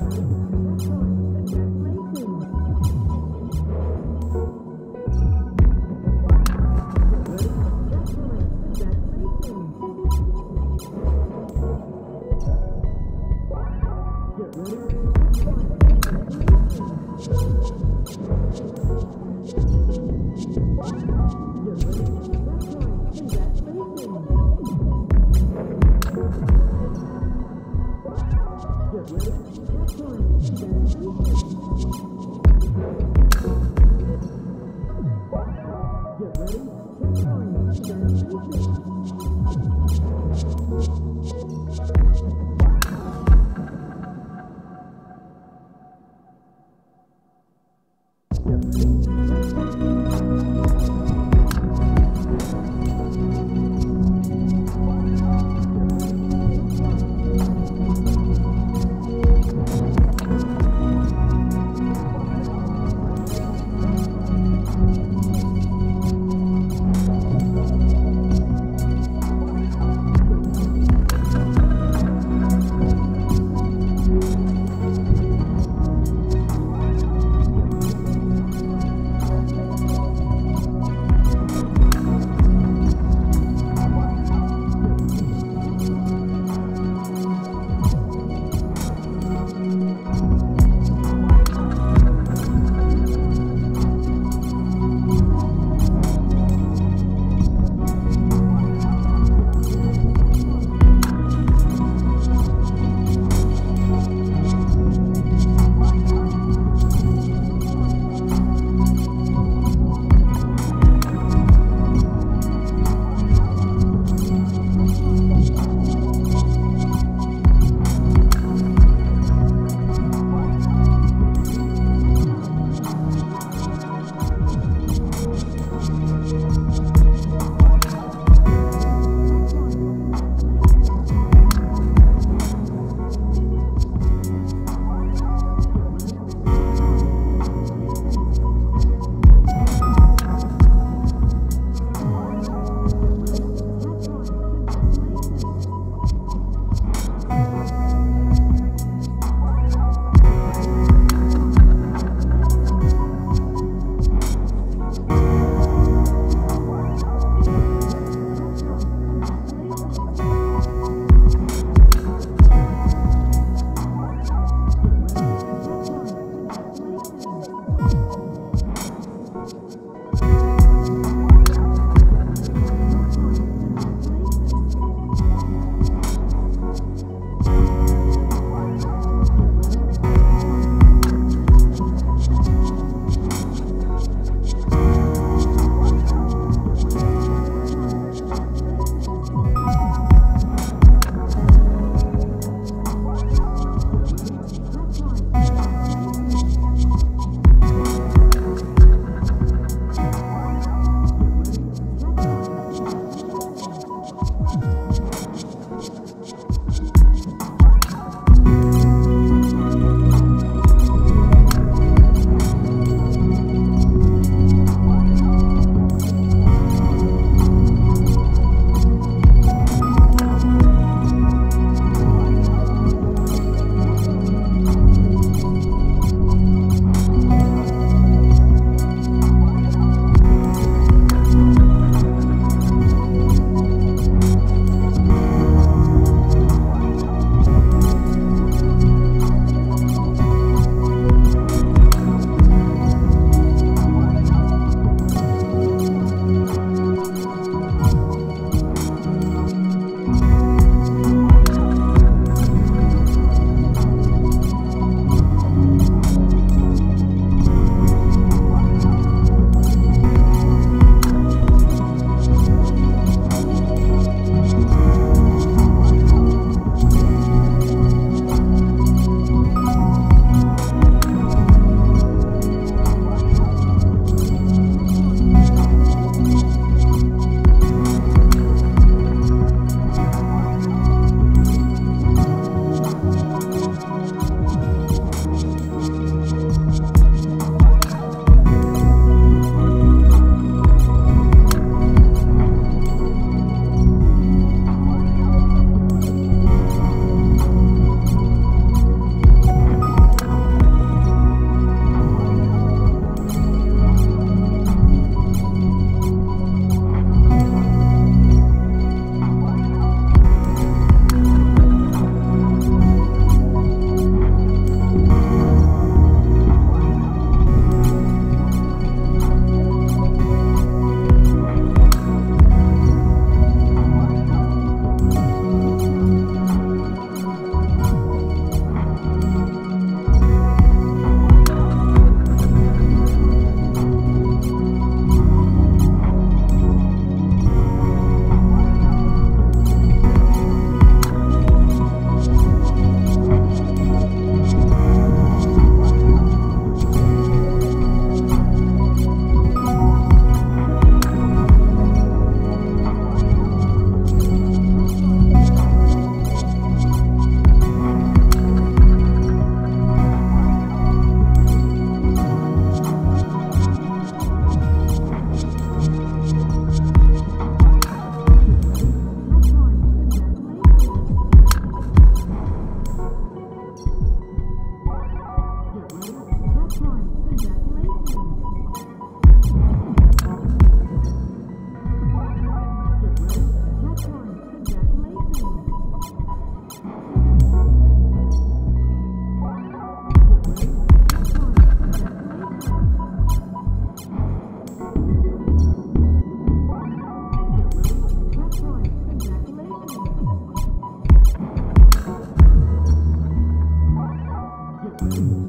Thank you.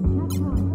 Checkpoint.